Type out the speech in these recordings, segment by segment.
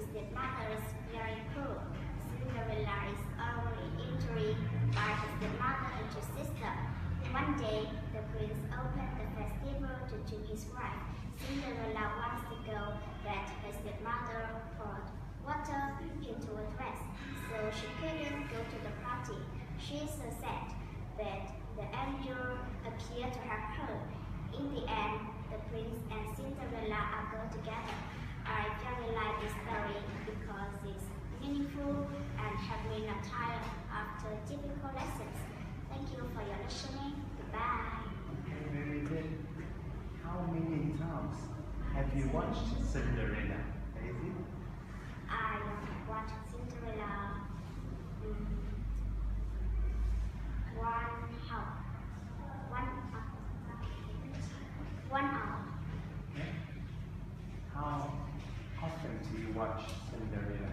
The stepmother is very cruel. Cinderella is always injured by her stepmother and her sister. One day, the prince opened the festival to choose his wife. Cinderella wants to go, but her stepmother poured water into a dress, so she couldn't go to the party. She is so sad that the angel appeared to help her. In the end, the prince and Cinderella are go together. I very like this story because it's meaningful and help me not tired after difficult lessons. Thank you for your listening. Goodbye. Very good. How many times have you watched Cinderella? Daisy? I watched Cinderella mm, one hour. One hour. One hour. Yeah. How often do you watch Cinderella?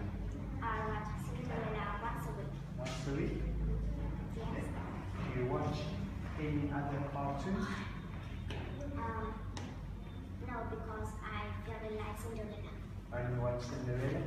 I watch Cinderella once a week. Once a week? Yes. Do you watch any other cartoons? Um, no, because I very like Cinderella. Only watch Cinderella?